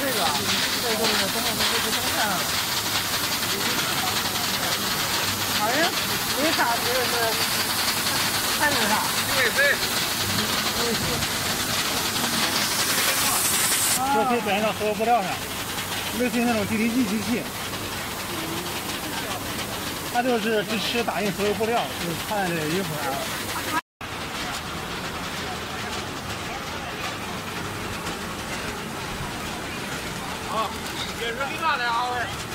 这个，这个是东面这个东面，好有没啥？这是还能啥？对对。啊，这可以打印到所有布料上，类似于那种打印机机器，它就是支持打印所有布料。就看一会儿。这是给哪的啊？位。